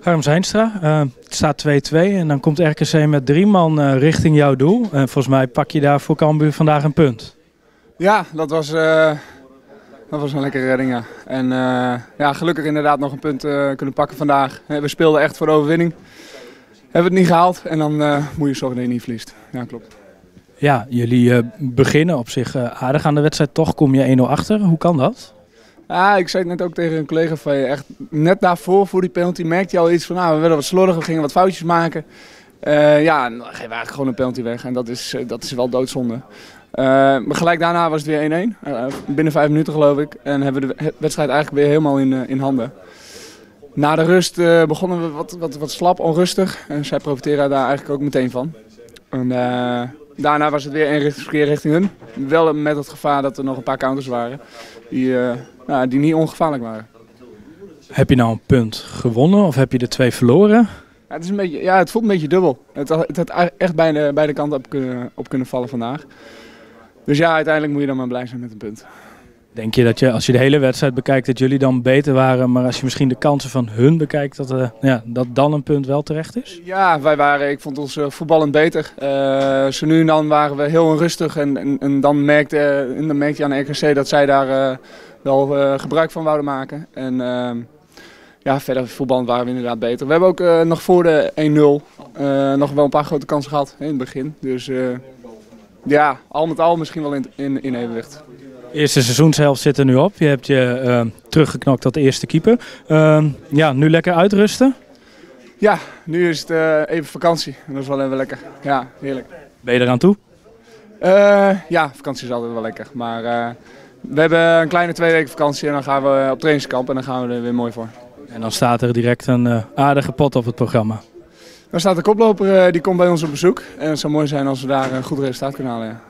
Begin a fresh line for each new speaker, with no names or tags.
Harm Zijnstra, uh, het staat 2-2 en dan komt RKC met drie man uh, richting jouw doel. En volgens mij pak je daar voor Cambuur vandaag een punt.
Ja, dat was, uh, dat was een lekkere redding. Ja. En ja, gelukkig inderdaad nog een punt kunnen pakken vandaag. We speelden echt voor de overwinning. Hebben het niet gehaald en dan moet je zorgen dat je niet verliest. Ja, klopt.
Ja, jullie beginnen op zich aardig aan de wedstrijd. Toch kom je 1-0 achter. Hoe kan dat?
Ja, ik zei het net ook tegen een collega van je. Echt net daarvoor, voor die penalty, merkte je al iets van... Nou, we werden wat slordig, we gingen wat foutjes maken. Uh, ja, dan geven we eigenlijk gewoon een penalty weg. En dat is, dat is wel doodzonde. Uh, maar gelijk daarna was het weer 1-1. Uh, binnen vijf minuten geloof ik. En hebben we de wedstrijd eigenlijk weer helemaal in, in handen. Na de rust begonnen we wat, wat, wat slap, onrustig. En zij profiteren daar eigenlijk ook meteen van. En, daarna was het weer één verkeer richting hun. Wel met het gevaar dat er nog een paar counters waren. Die nou, die niet ongevaarlijk waren.
Heb je nou een punt gewonnen of heb je de twee verloren?
Ja, het, is een beetje, ja, het voelt een beetje dubbel. Het, het had echt beide, beide kanten op kunnen, op kunnen vallen vandaag. Dus ja, uiteindelijk moet je dan maar blij zijn met een punt.
Denk je dat je, als je de hele wedstrijd bekijkt, dat jullie dan beter waren, maar als je misschien de kansen van hun bekijkt, dat, uh, ja, dat dan een punt wel terecht is?
Ja, wij waren, ik vond ons uh, voetballend beter. Uh, zo nu en dan waren we heel onrustig en, en, dan, merkte, je aan RKC dat zij daar wel gebruik van wouden maken. En ja, verder voetbal waren we inderdaad beter. We hebben ook nog voor de 1-0 nog wel een paar grote kansen gehad in het begin. Dus ja, al met al misschien wel in, in evenwicht.
Eerste seizoenshelft zit er nu op. Je hebt je teruggeknokt tot de eerste keeper. Ehm, ja, nu lekker uitrusten?
Ja, nu is het even vakantie. Dat is wel even lekker. Ja, heerlijk.
Ben je eraan toe?
ja, vakantie is altijd wel lekker. Maar we hebben een kleine twee weken vakantie en dan gaan we op trainingskamp en dan gaan we er weer mooi voor.
En dan staat er direct een aardige pot op het programma.
Dan staat de koploper, die komt bij ons op bezoek. En het zou mooi zijn als we daar een goed resultaat kunnen halen. Ja.